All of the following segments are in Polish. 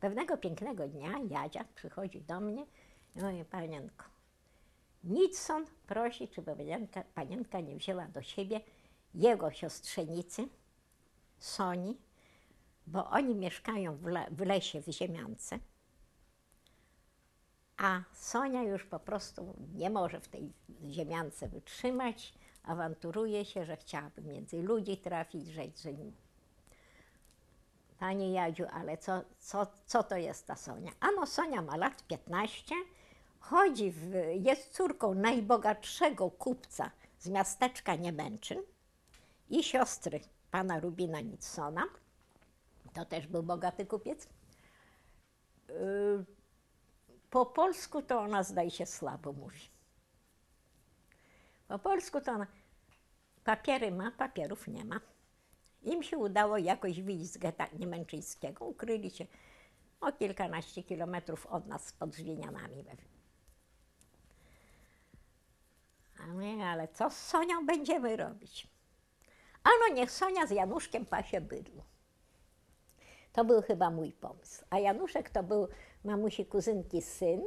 Pewnego pięknego dnia Jadzia przychodzi do mnie i mówi, panienko, Nitson prosi, czy panienka, panienka nie wzięła do siebie jego siostrzenicy, Soni, bo oni mieszkają w, le, w lesie w Ziemiance. A Sonia już po prostu nie może w tej ziemiance wytrzymać, awanturuje się, że chciałaby między ludzi trafić, że, że Panie Jadziu, ale co, co, co to jest ta Sonia? Ano, Sonia ma lat 15, chodzi w, jest córką najbogatszego kupca z miasteczka Niemęczyn i siostry pana Rubina Nitsona. To też był bogaty kupiec. Yy, Po polsku to ona zdaje się słabo mówi. Po polsku to ona papiery ma, papierów nie ma. Im się udało jakoś wyjść z getta niemęczyńskiego. Ukryli się o kilkanaście kilometrów od nas pod Żwienianami. A my, ale co z Sonią będziemy robić? Ano niech Sonia z Januszkiem pasie bydło. To był chyba mój pomysł. A Januszek to był mamusi kuzynki syn,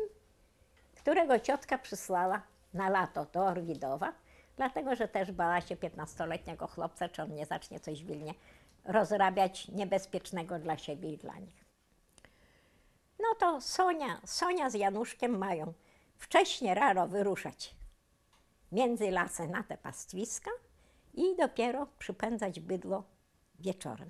którego ciotka przysłała na lato do Orwidowa, dlatego że też bała się 15-letniego chłopca, czy on nie zacznie coś wilnie rozrabiać niebezpiecznego dla siebie i dla nich. No to Sonia, Sonia z Januszkiem mają wcześnie rano wyruszać między lasy na te pastwiska i dopiero przypędzać bydło wieczorem.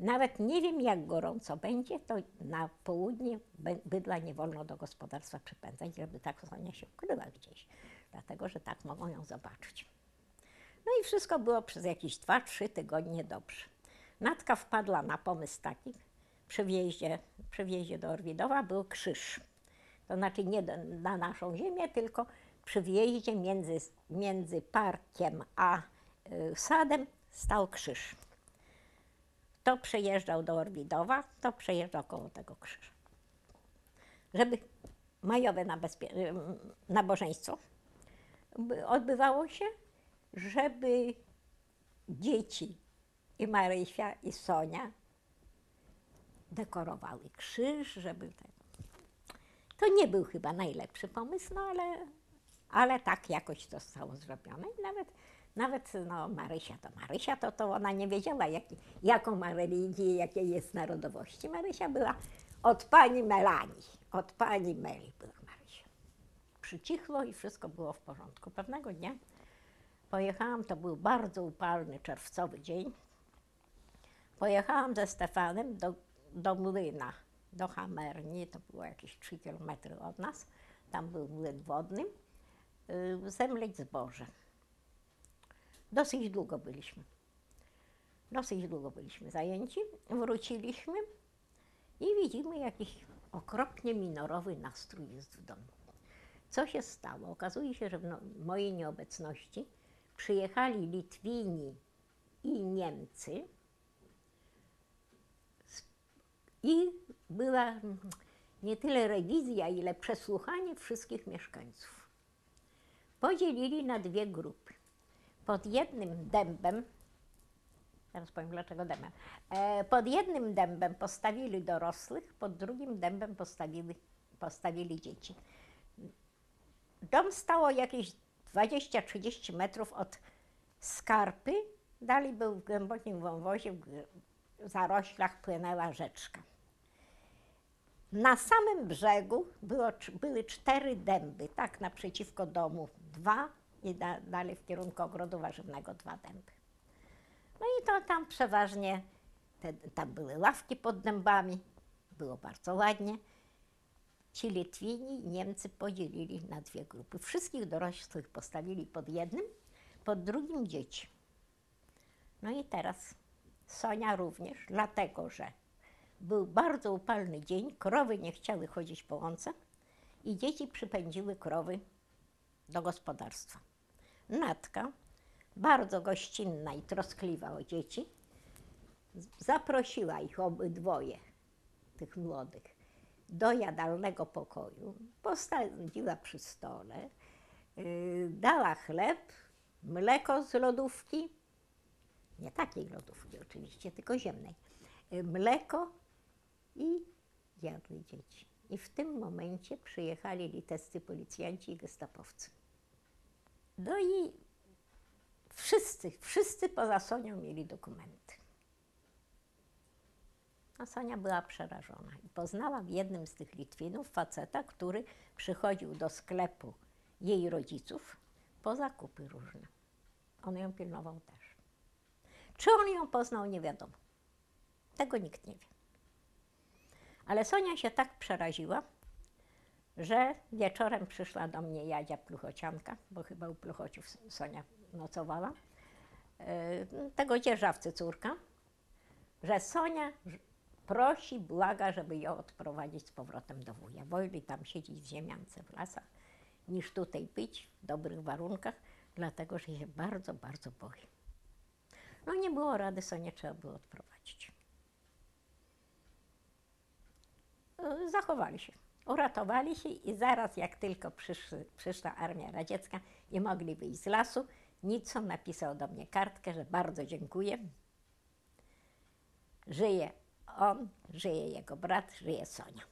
Nawet nie wiem, jak gorąco będzie, to na południe by- bydla nie wolno do gospodarstwa przypędzać, żeby tak Sonia się ukryła gdzieś, dlatego że tak mogą ją zobaczyć. No i wszystko było przez jakieś 2-3 tygodnie dobrze. Natka wpadła na pomysł taki, przy wjeździe, przy wjeździe do Orwidowa był krzyż. To znaczy nie do, na naszą ziemię, tylko przy wjeździe między, między parkiem a y, sadem stał krzyż. Kto przejeżdżał do Orwidowa, to przejeżdżał koło tego krzyża. Żeby majowe nabezpie- nabożeństwo odbywało się, żeby dzieci i Marysia i Sonia dekorowały krzyż, żeby ten. To nie był chyba najlepszy pomysł, no ale, ale tak jakoś zostało zrobione. I nawet, nawet no, Marysia to Marysia, to, to ona nie wiedziała, jak, jaką ma religię, jakiej jest narodowości. Marysia była od pani Melanii, od pani Meli była. Przycichło i wszystko było w porządku. Pewnego dnia pojechałam, to był bardzo upalny czerwcowy dzień, pojechałam ze Stefanem do, do młyna, do Hamerni, to było jakieś 3 kilometry od nas, tam był młyn wodny, yy, zemleć zboże. Dosyć długo byliśmy. Dosyć długo byliśmy zajęci. Wróciliśmy i widzimy jakiś okropnie minorowy nastrój jest w domu. Co się stało? Okazuje się, że w no, mojej nieobecności przyjechali Litwini i Niemcy i była nie tyle rewizja, ile przesłuchanie wszystkich mieszkańców. Podzielili na dwie grupy. Pod jednym dębem, teraz powiem dlaczego dębem, e, pod jednym dębem postawili dorosłych, pod drugim dębem postawili, postawili dzieci. Dom stało jakieś 20-30 metrów od skarpy, dalej był w głębokim wąwozie, w zaroślach płynęła rzeczka. Na samym brzegu było, były cztery dęby, tak naprzeciwko domu dwa i da, dalej w kierunku ogrodu warzywnego dwa dęby. No i to tam przeważnie, te, tam były ławki pod dębami, było bardzo ładnie. Ci Litwini Niemcy podzielili na dwie grupy. Wszystkich dorosłych postawili pod jednym, pod drugim dzieci. No i teraz Sonia również, dlatego że był bardzo upalny dzień, krowy nie chciały chodzić po łące i dzieci przypędziły krowy do gospodarstwa. Natka, bardzo gościnna i troskliwa o dzieci, zaprosiła ich obydwoje, tych młodych, do jadalnego pokoju, postawiła przy stole, yy, dała chleb, mleko z lodówki, nie takiej lodówki oczywiście, tylko ziemnej, yy, mleko i jadły dzieci. I w tym momencie przyjechali litewscy policjanci i gestapowcy. No i wszyscy, wszyscy poza Sonią mieli dokumenty. A Sonia była przerażona i poznała w jednym z tych Litwinów faceta, który przychodził do sklepu jej rodziców po zakupy różne. On ją pilnował też. Czy on ją poznał, nie wiadomo. Tego nikt nie wie. Ale Sonia się tak przeraziła, że wieczorem przyszła do mnie Jadzia Pluchocianka, bo chyba u Pluchociów Sonia nocowała, yy, tego dzierżawcy córka, że Sonia prosi, błaga, żeby ją odprowadzić z powrotem do wuja. Woli tam siedzieć w ziemiance w lasach, niż tutaj być w dobrych warunkach, dlatego że się bardzo, bardzo boi. No nie było rady, Sonię trzeba było odprowadzić. E, Zachowali się, uratowali się i zaraz jak tylko przyszły, przyszła armia radziecka i mogli wyjść z lasu, Nitson napisał do mnie kartkę, że bardzo dziękuję. Żyje on, żyje jego brat, żyje Sonia.